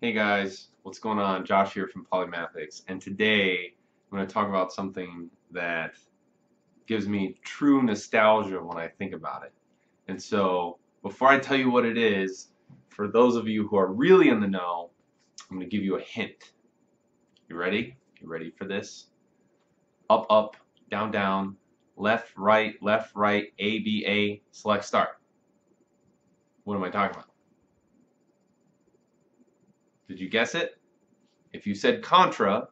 Hey guys, what's going on? Josh here from Polymathics, and today I'm going to talk about something that gives me true nostalgia when I think about it. And so, before I tell you what it is, for those of you who are really in the know, I'm going to give you a hint. You ready? You ready for this? Up, up, down, down, left, right, left, right, A, B, A, select start. What am I talking about? Did you guess it? If you said Contra,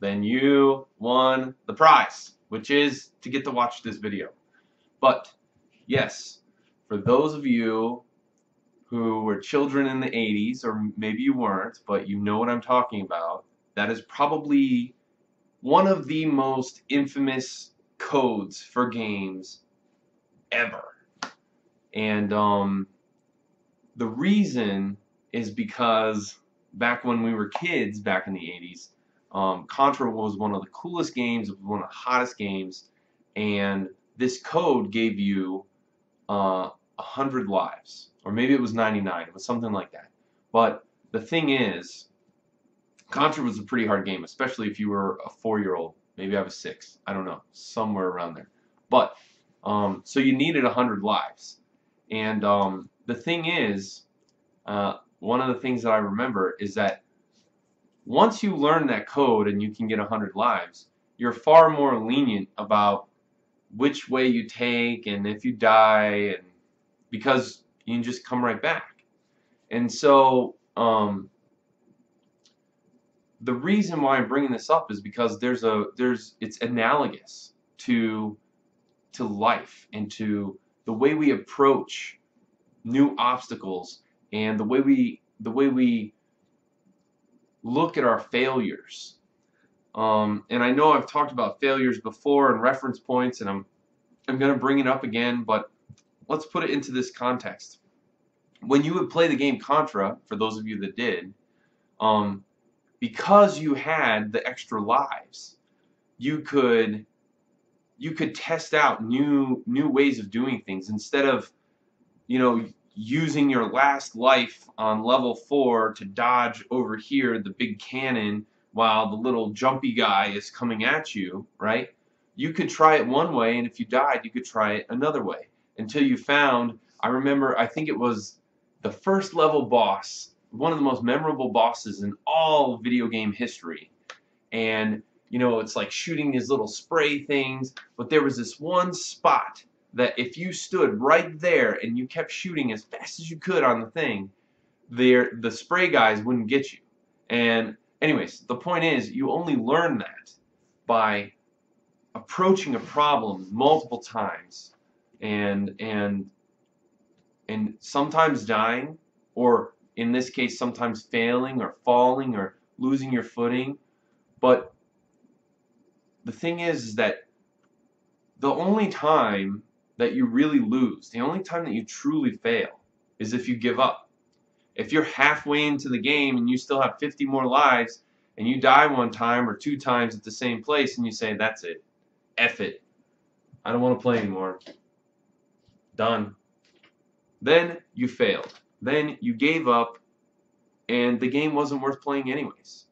then you won the prize, which is to get to watch this video. But, yes, for those of you who were children in the 80s, or maybe you weren't, but you know what I'm talking about, that is probably one of the most infamous codes for games ever. And um, the reason is because back when we were kids, back in the 80s, um, Contra was one of the coolest games, one of the hottest games, and this code gave you uh, 100 lives, or maybe it was 99, it was something like that. But the thing is, Contra was a pretty hard game, especially if you were a four-year-old. Maybe I was six. I don't know, somewhere around there. But um, so you needed 100 lives, and um, the thing is, uh, one of the things that I remember is that once you learn that code and you can get 100 lives, you're far more lenient about which way you take and if you die and because you can just come right back. And so um, the reason why I'm bringing this up is because there's a there's it's analogous to to life and to the way we approach new obstacles and the way we the way we look at our failures. Um, and I know I've talked about failures before and reference points, and I'm I'm going to bring it up again, but let's put it into this context. When you would play the game Contra, for those of you that did, um, because you had the extra lives, you could you could test out new new ways of doing things instead of you know using your last life on level 4 to dodge over here the big cannon while the little jumpy guy is coming at you, right? You could try it one way, and if you died, you could try it another way until you found, I remember, I think it was the first level boss, one of the most memorable bosses in all video game history. And, you know, it's like shooting these little spray things, but there was this one spot that if you stood right there and you kept shooting as fast as you could on the thing, there the spray guys wouldn't get you. And anyways, the point is you only learn that by approaching a problem multiple times and and and sometimes dying or in this case sometimes failing or falling or losing your footing but the thing is, is that the only time that you really lose, the only time that you truly fail, is if you give up. If you're halfway into the game and you still have 50 more lives and you die one time or two times at the same place and you say, that's it, F it, I don't want to play anymore, done. Then you failed. Then you gave up and the game wasn't worth playing anyways.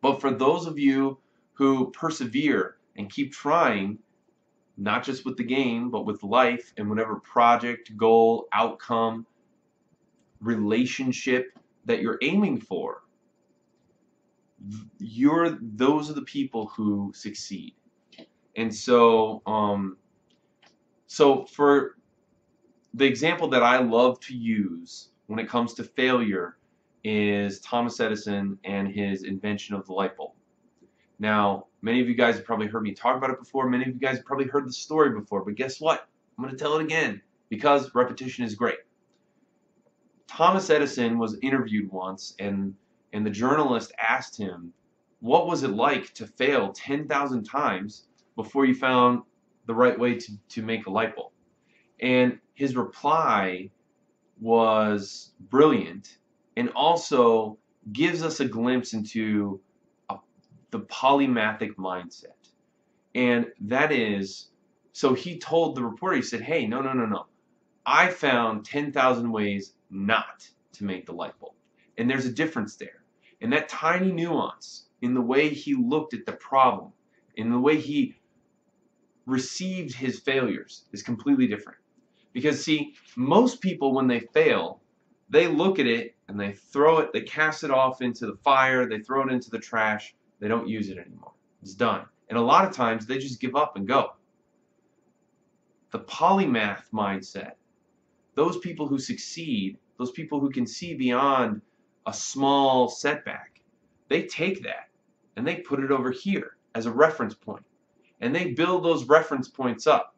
But for those of you who persevere and keep trying, not just with the game, but with life and whatever project, goal, outcome, relationship that you're aiming for. You're those are the people who succeed. And so um, so for the example that I love to use when it comes to failure is Thomas Edison and his invention of the light bulb. Now, many of you guys have probably heard me talk about it before. Many of you guys have probably heard the story before. But guess what? I'm going to tell it again because repetition is great. Thomas Edison was interviewed once, and, and the journalist asked him, What was it like to fail 10,000 times before you found the right way to, to make a light bulb? And his reply was brilliant and also gives us a glimpse into the polymathic mindset. And that is, so he told the reporter, he said, hey, no, no, no, no. I found 10,000 ways not to make the light bulb. And there's a difference there. And that tiny nuance in the way he looked at the problem, in the way he received his failures, is completely different. Because, see, most people, when they fail, they look at it and they throw it, they cast it off into the fire, they throw it into the trash, they don't use it anymore. It's done. And a lot of times they just give up and go. The polymath mindset, those people who succeed, those people who can see beyond a small setback, they take that and they put it over here as a reference point. And they build those reference points up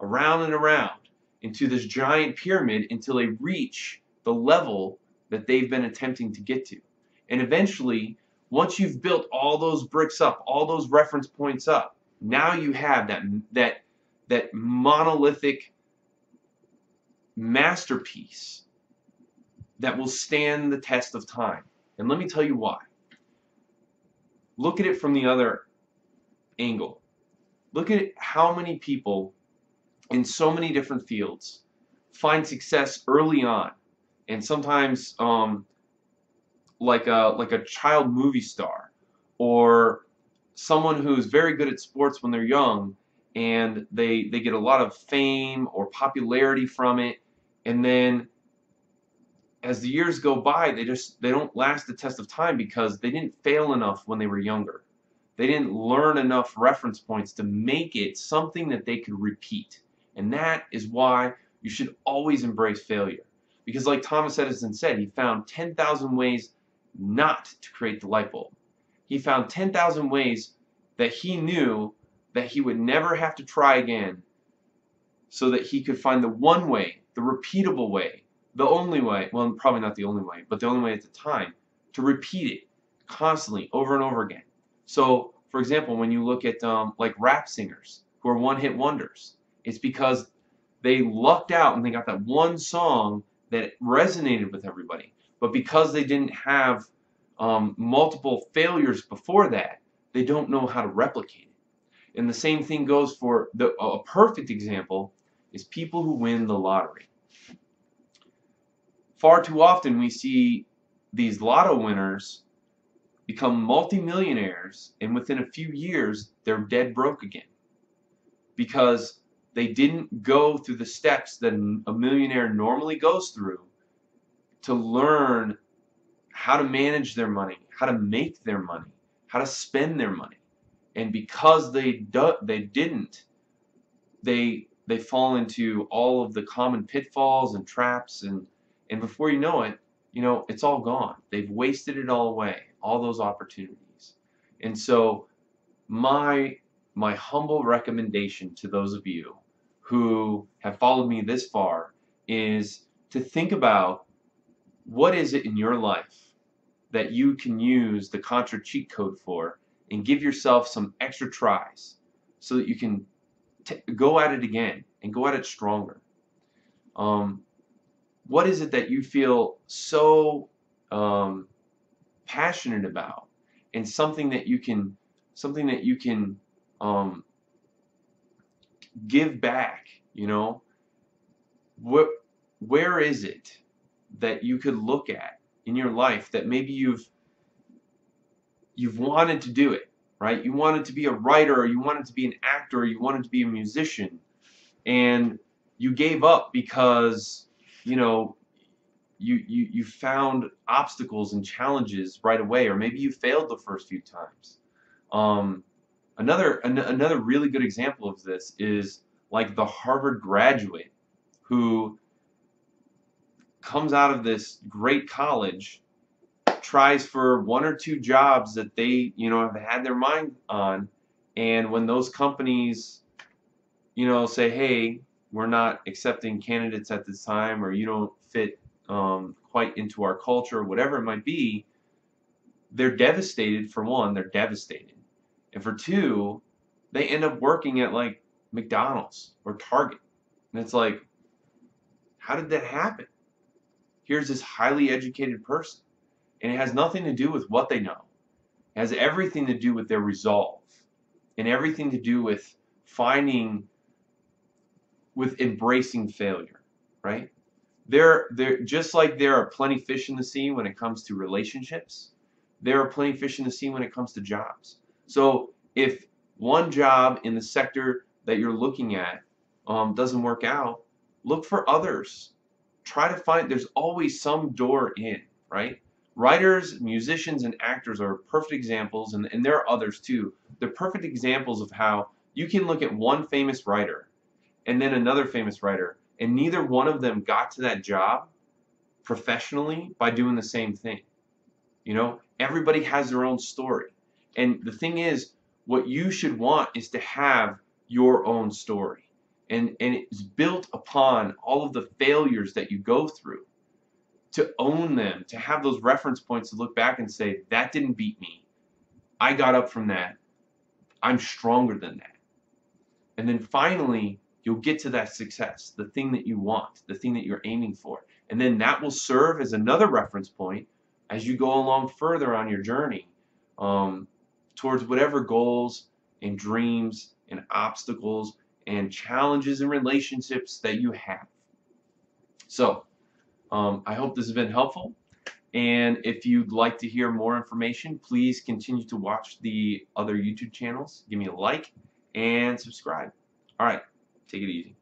around and around into this giant pyramid until they reach the level that they've been attempting to get to. And eventually, once you've built all those bricks up, all those reference points up, now you have that that that monolithic masterpiece that will stand the test of time. And let me tell you why. Look at it from the other angle. Look at how many people in so many different fields find success early on and sometimes um, like a like a child movie star or someone who's very good at sports when they're young and they they get a lot of fame or popularity from it. And then as the years go by they just they don't last the test of time because they didn't fail enough when they were younger. They didn't learn enough reference points to make it something that they could repeat. And that is why you should always embrace failure. Because like Thomas Edison said he found 10,000 ways not to create the light bulb he found 10,000 ways that he knew that he would never have to try again so that he could find the one way, the repeatable way, the only way, well, probably not the only way, but the only way at the time, to repeat it constantly over and over again. So, for example, when you look at um, like rap singers who are one-hit wonders, it's because they lucked out and they got that one song that resonated with everybody. But because they didn't have um, multiple failures before that, they don't know how to replicate it. And the same thing goes for the, a perfect example is people who win the lottery. Far too often we see these lotto winners become multimillionaires and within a few years they're dead broke again because they didn't go through the steps that a millionaire normally goes through to learn how to manage their money, how to make their money, how to spend their money. And because they do, they didn't, they they fall into all of the common pitfalls and traps and and before you know it, you know, it's all gone. They've wasted it all away, all those opportunities. And so my my humble recommendation to those of you who have followed me this far is to think about what is it in your life that you can use the Contra cheat code for and give yourself some extra tries so that you can go at it again and go at it stronger. Um, what is it that you feel so um, passionate about and something that you can something that you can um, give back you know what where is it that you could look at in your life that maybe you've you've wanted to do it, right? You wanted to be a writer, you wanted to be an actor, or you wanted to be a musician, and you gave up because you know you you you found obstacles and challenges right away, or maybe you failed the first few times. Um, another an, another really good example of this is like the Harvard graduate who comes out of this great college, tries for one or two jobs that they, you know, have had their mind on, and when those companies, you know, say, hey, we're not accepting candidates at this time, or you don't fit um, quite into our culture, or whatever it might be, they're devastated. For one, they're devastated, and for two, they end up working at like McDonald's or Target, and it's like, how did that happen? Here's this highly educated person. And it has nothing to do with what they know. It has everything to do with their resolve and everything to do with finding, with embracing failure, right? there there just like there are plenty fish in the sea when it comes to relationships there are plenty fish in the sea when it comes to jobs so if one job in the sector that you're looking at um, doesn't work out look for others try to find there's always some door in right writers musicians and actors are perfect examples and, and there are others too they're perfect examples of how you can look at one famous writer and then another famous writer and neither one of them got to that job professionally by doing the same thing. You know, everybody has their own story. And the thing is, what you should want is to have your own story. And, and it's built upon all of the failures that you go through to own them, to have those reference points to look back and say, that didn't beat me. I got up from that. I'm stronger than that. And then finally, you'll get to that success, the thing that you want, the thing that you're aiming for. And then that will serve as another reference point as you go along further on your journey um, towards whatever goals and dreams and obstacles and challenges and relationships that you have. So, um, I hope this has been helpful. And if you'd like to hear more information, please continue to watch the other YouTube channels. Give me a like and subscribe. All right. Take it easy.